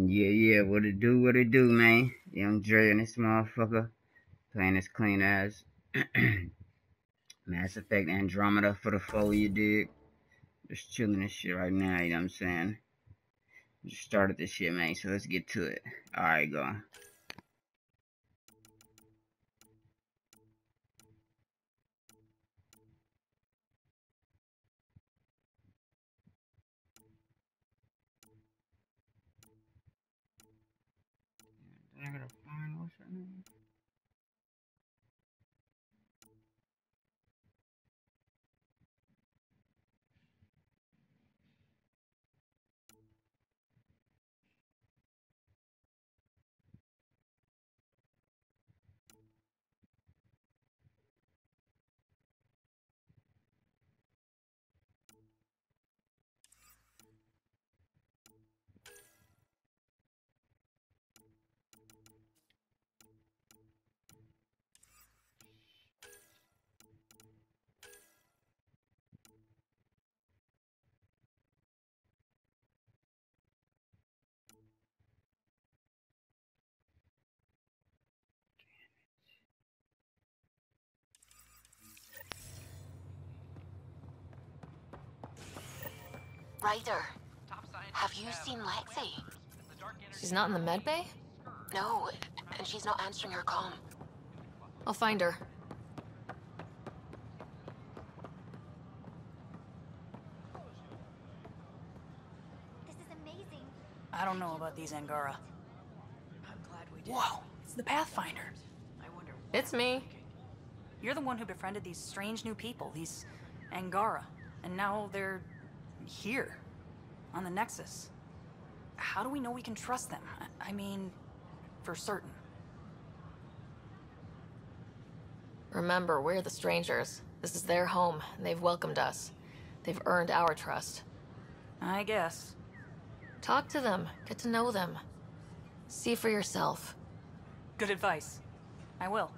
Yeah, yeah, what it do, what it do, man? Young Dre and this motherfucker playing this clean ass Mass Effect Andromeda for the foe, you dig? Just chilling this shit right now, you know what I'm saying? Just started this shit, man, so let's get to it. Alright, go. I find what's her name? Ryder, have you seen Lexi? She's not in the med bay? No, and she's not answering her comm. I'll find her. This is amazing. I don't know about these Angara. I'm glad we did. Whoa, it's the Pathfinder. I wonder. It's me. You're the one who befriended these strange new people, these Angara, and now they're here, on the Nexus. How do we know we can trust them? I mean, for certain. Remember, we're the strangers. This is their home, and they've welcomed us. They've earned our trust. I guess. Talk to them, get to know them. See for yourself. Good advice. I will.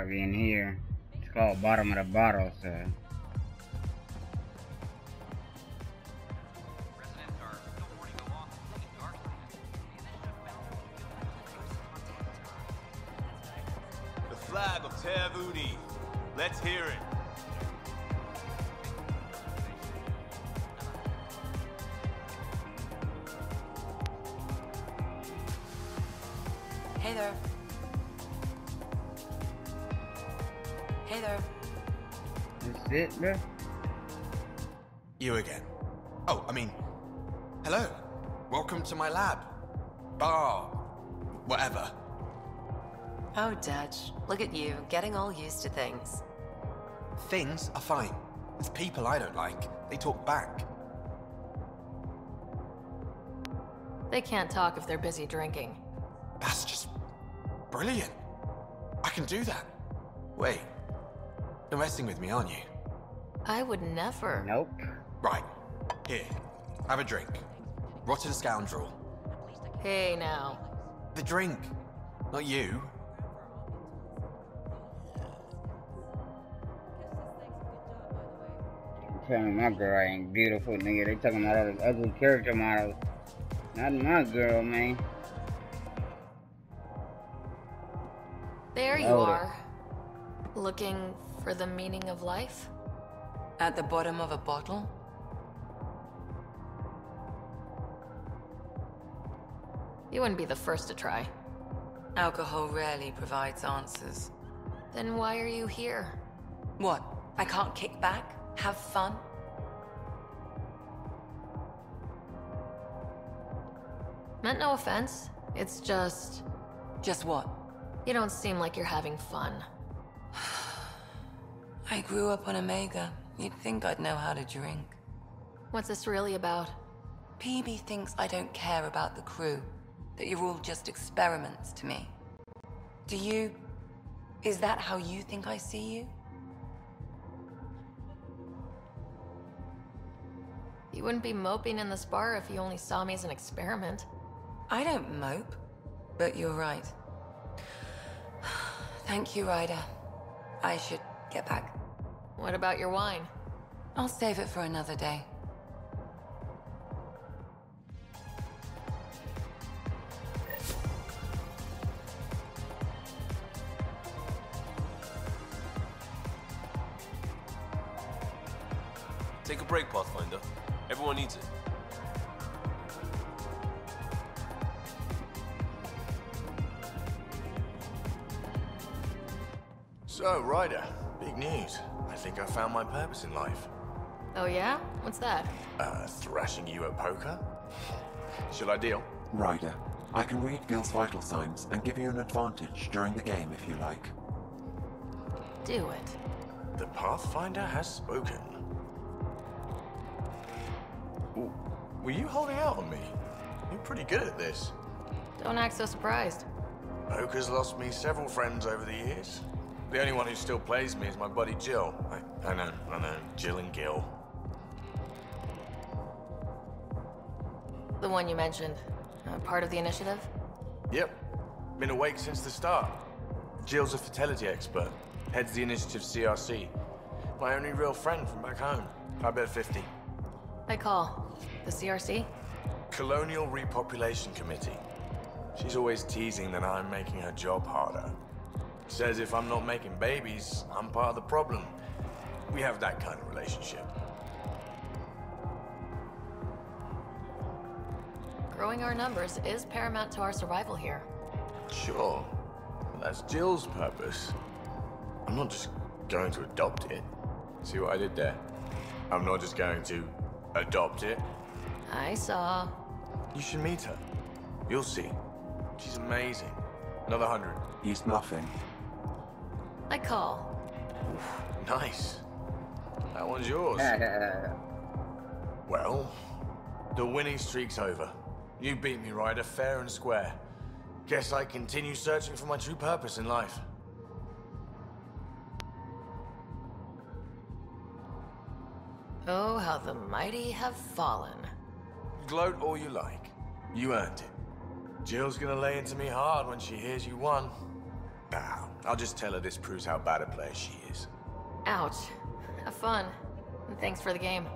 Probably in here. It's called bottom of the bottle, so. The flag of Tervuni. Let's hear it. It, bro? You again. Oh, I mean, hello. Welcome to my lab. Bar. Whatever. Oh, Dutch, look at you, getting all used to things. Things are fine. It's people I don't like. They talk back. They can't talk if they're busy drinking. That's just brilliant. I can do that. Wait. You're messing with me, aren't you? I would never. Nope. Right. Here. Have a drink. Rotten scoundrel. Hey now. The drink. Not you. I'm telling my girl I ain't beautiful, nigga. They talking about all the ugly character models. Not my girl, man. There you Nailed it. are. Looking for the meaning of life? At the bottom of a bottle? You wouldn't be the first to try. Alcohol rarely provides answers. Then why are you here? What? I can't kick back? Have fun? Meant no offense. It's just. Just what? You don't seem like you're having fun. I grew up on Omega. You'd think I'd know how to drink. What's this really about? Peebee thinks I don't care about the crew, that you're all just experiments to me. Do you. Is that how you think I see you? You wouldn't be moping in this bar if you only saw me as an experiment. I don't mope, but you're right. Thank you, Ryder. I should get back. What about your wine? I'll save it for another day. So, Ryder, big news. I think I found my purpose in life. Oh yeah? What's that? Uh, thrashing you at poker? Shall I deal? Ryder, I can read Gil's vital signs and give you an advantage during the game if you like. Do it. The Pathfinder has spoken. Ooh, were you holding out on me? You're pretty good at this. Don't act so surprised. Poker's lost me several friends over the years. The only one who still plays me is my buddy Jill. I, I know, I know, Jill and Gil. The one you mentioned. Uh, part of the initiative? Yep, been awake since the start. Jill's a fertility expert, heads the initiative CRC. My only real friend from back home. I bet 50. I call. The CRC? Colonial Repopulation Committee. She's always teasing that I'm making her job harder. Says if I'm not making babies, I'm part of the problem. We have that kind of relationship. Growing our numbers is paramount to our survival here. Sure. That's Jill's purpose. I'm not just going to adopt it. See what I did there? I'm not just going to adopt it. I saw. You should meet her. You'll see. She's amazing. Another hundred. He's bluffing. I call. Nice. That one's yours. well, the winning streak's over. You beat me, Ryder, fair and square. Guess I continue searching for my true purpose in life. Oh, how the mighty have fallen. Gloat all you like. You earned it. Jill's gonna lay into me hard when she hears you won. Nah, I'll just tell her this proves how bad a player she is. Ouch. Have fun. And thanks for the game.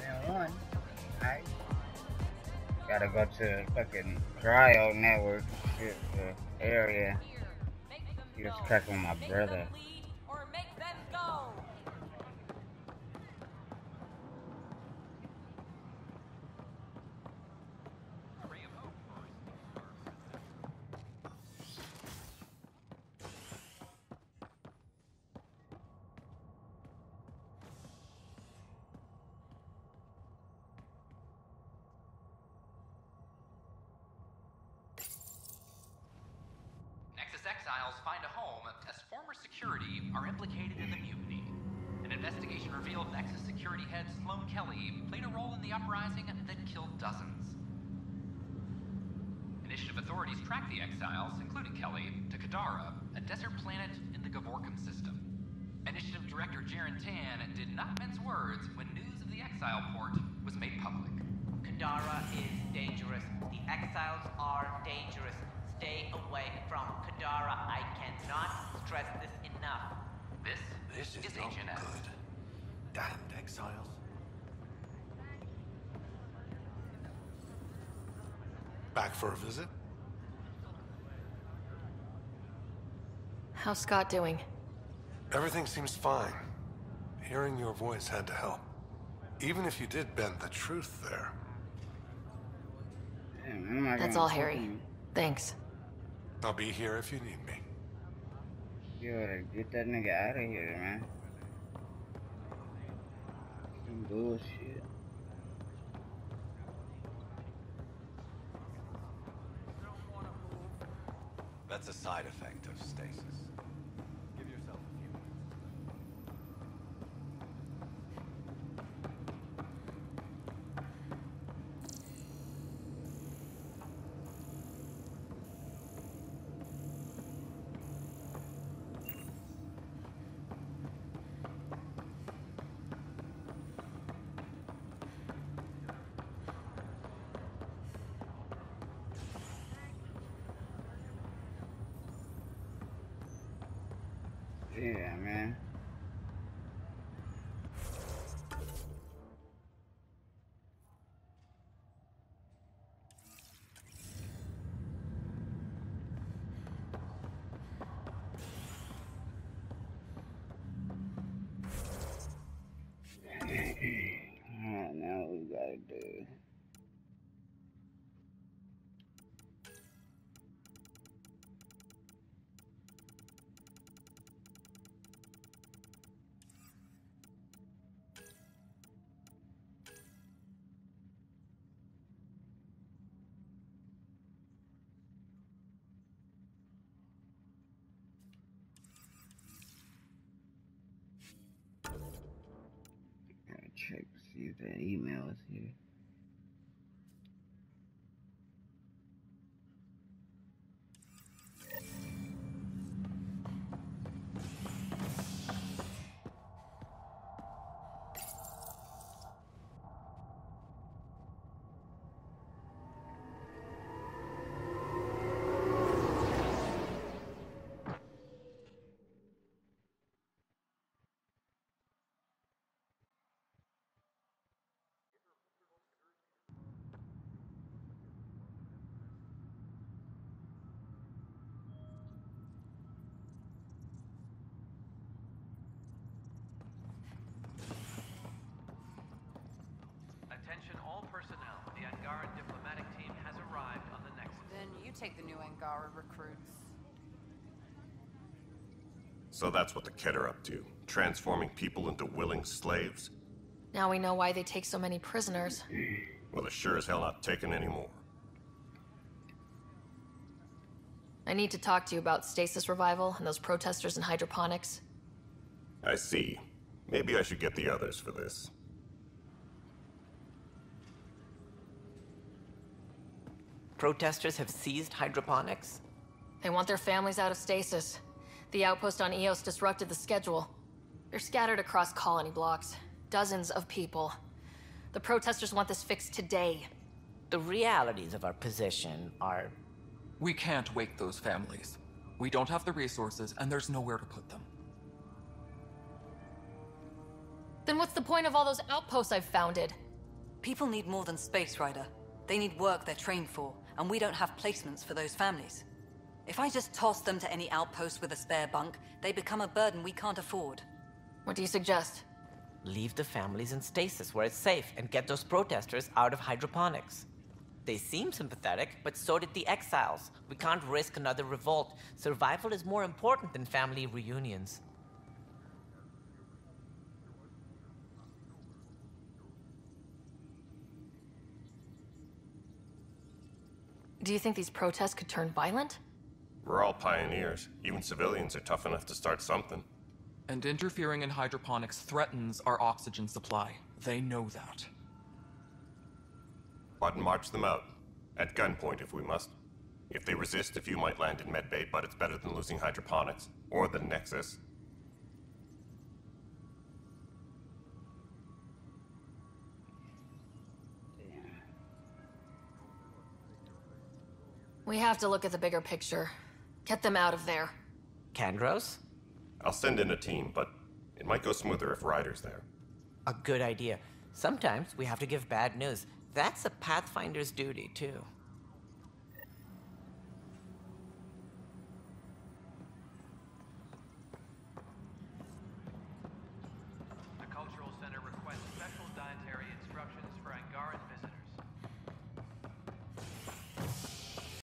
And one, I gotta go to fucking Cryo Network shit the area. He was cracking my brother. Exiles find a home as former security are implicated in the mutiny. An investigation revealed Nexus security head Sloan Kelly played a role in the uprising that killed dozens. Initiative authorities tracked the exiles, including Kelly, to Kadara, a desert planet in the Govorkam system. Initiative Director Jarun Tann did not mince words when news of the exile port was made public. Kadara is dangerous. The exiles are dangerous. Stay away from Kadara. I cannot stress this enough. This, This is is not HNS. good. Damned exiles. Back for a visit? How's Scott doing? Everything seems fine. Hearing your voice had to help. Even if you did bend the truth there. Damn, when am I That's all, Harry. Thanks. I'll be here if you need me. You gotta get that nigga out of here, man. Some bullshit. That's a side effect of stasis. Yeah, man. That email is here. You take the new Angara recruits. So that's what the Kett are up to. Transforming people into willing slaves? Now we know why they take so many prisoners. Well, they're sure as hell not taking any more. I need to talk to you about stasis revival and those protesters in hydroponics. I see. Maybe I should get the others for this. Protesters have seized hydroponics? They want their families out of stasis. The outpost on Eos disrupted the schedule. They're scattered across colony blocks. Dozens of people. The protesters want this fixed today. The realities of our position are. We can't wake those families. We don't have the resources, and there's nowhere to put them. Then what's the point of all those outposts I've founded? People need more than Space Rider. They need work they're trained for, and we don't have placements for those families. If I just toss them to any outpost with a spare bunk, they become a burden we can't afford. What do you suggest? Leave the families in stasis where it's safe and get those protesters out of hydroponics. They seem sympathetic, but so did the exiles. We can't risk another revolt. Survival is more important than family reunions. Do you think these protests could turn violent? We're all pioneers. Even civilians are tough enough to start something. And interfering in hydroponics threatens our oxygen supply. They know that. But march them out. At gunpoint if we must. If they resist, a few might land in medbay, but it's better than losing hydroponics. Or the Nexus. We have to look at the bigger picture. Get them out of there. Kandros? I'll send in a team, but it might go smoother if Ryder's there. A good idea. Sometimes we have to give bad news. That's a Pathfinder's duty, too.